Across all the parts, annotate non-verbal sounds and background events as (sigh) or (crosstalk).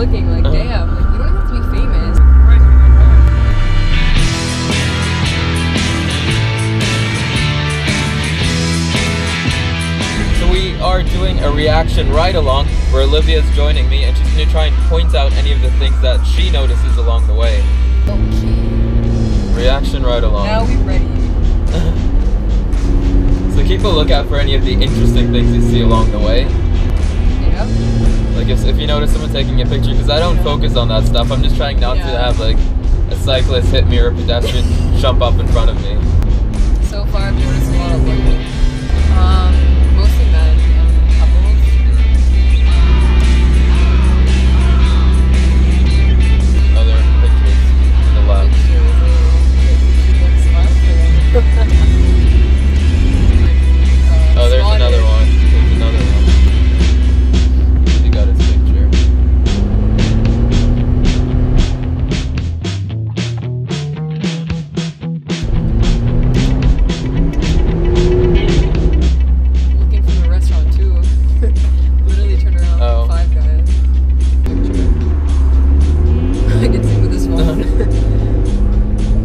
looking like, Uh-huh. damn, like, you don't have to be famous. So we are doing a reaction ride along where Olivia's joining me and she's going to try and point out any of the things that she notices along the way. Okay. Reaction ride along. Now we're ready. (laughs) So keep a lookout for any of the interesting things you see along the way. Yeah. Like if, if you notice someone taking a picture, because I don't focus on that stuff. I'm just trying not to have like a cyclist hit me or a pedestrian jump up in front of me. So far,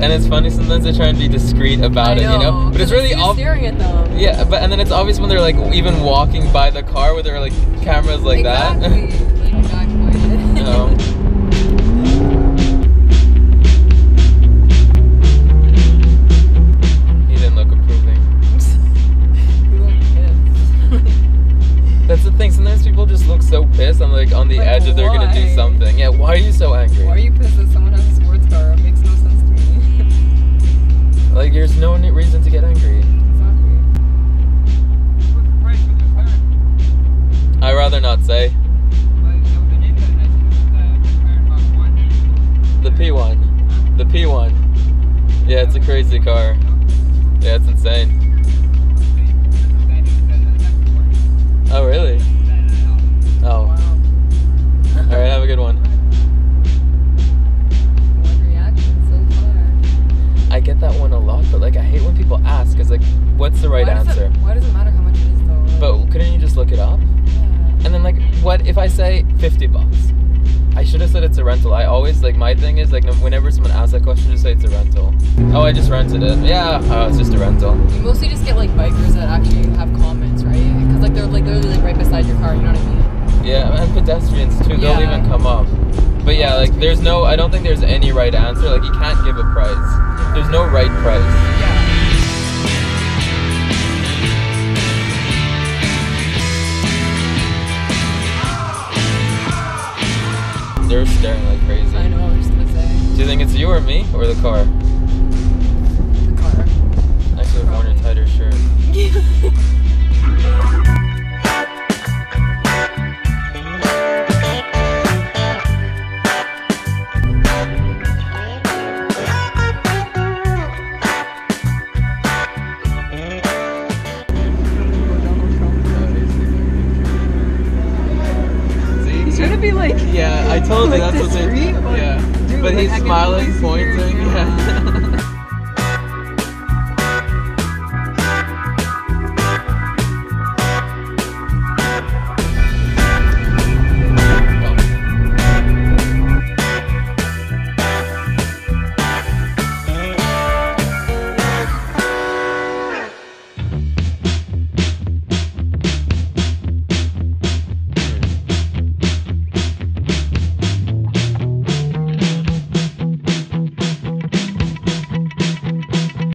And it's funny sometimes they try and be discreet about I it, you know. But it's really he's ob- staring at them. Yeah, but and then it's obvious when they're like even walking by the car with their like cameras like exactly. that. (laughs) pointed. No. He didn't look approving. (laughs) You look pissed. That's the thing. Sometimes people just look so pissed. I'm like on the Like, edge of they're gonna do something. Yeah. Why are you so angry? Why are you pissed Say the P1. The P1. Yeah, it's a crazy car. Yeah, it's insane. Oh really? Oh. All right. Have a good one. I get that one a lot, but like I hate when people ask, cause like, what's the right what if I say fifty bucks? I should have said it's a rental. I always like my thing is like whenever someone asks that question, just say it's a rental. Oh, I just rented it. Yeah, oh, it's just a rental. You mostly just get like bikers that actually have comments, right? Because like they're like literally like right beside your car. You know what I mean? Yeah, and pedestrians too. Yeah. They'll even come up. But yeah, like there's no. I don't think there's any right answer. Like you can't give a price. There's no right price. Do you think it's you or me or the car? the car. I should have worn a tighter shirt. He's trying to be like. Yeah, I told you Like discreet, but- Yeah, Dude, but he's smiling, really see your pointing. Yeah. (laughs)